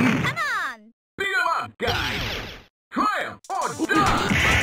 Come on! Beat 'em up, guys! Trial or die!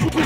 Yes.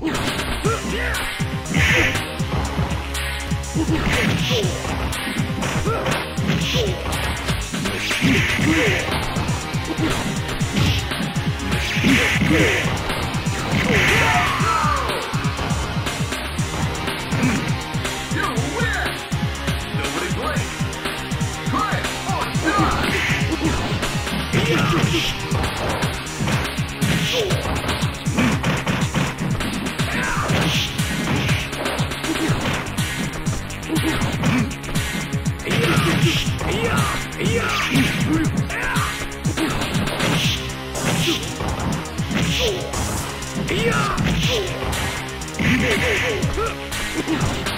Yeah! No.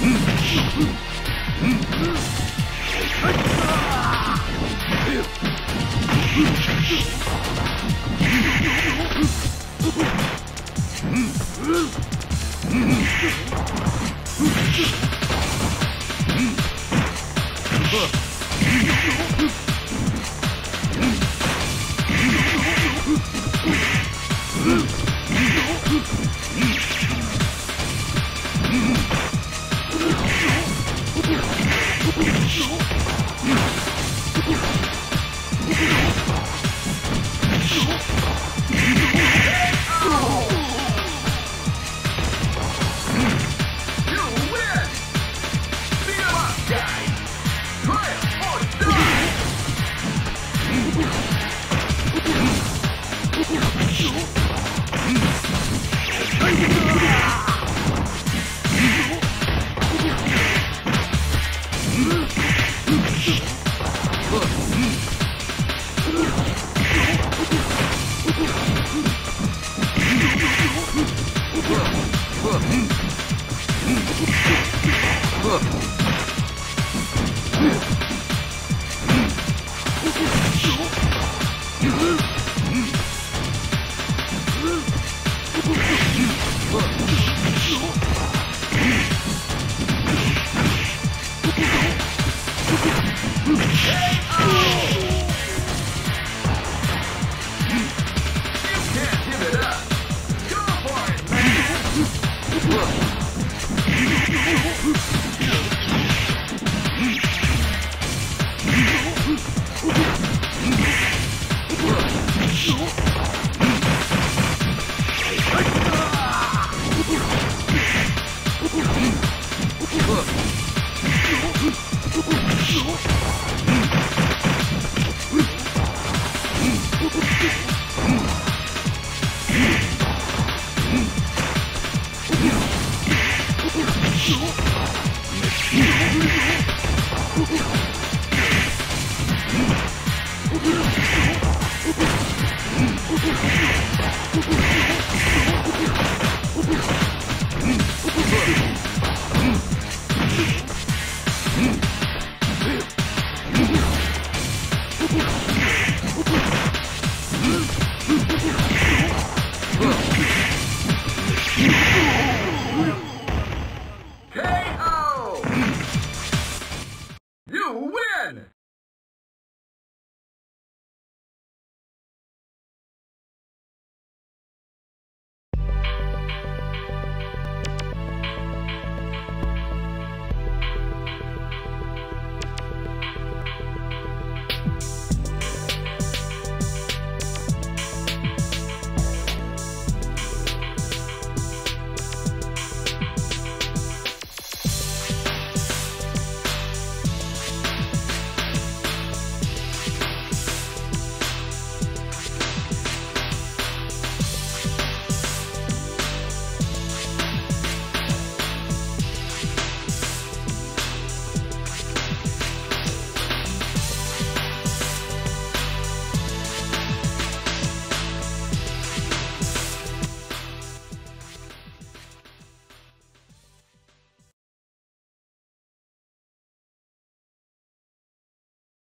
Mm-hmm. 有有有 Ugh. どう？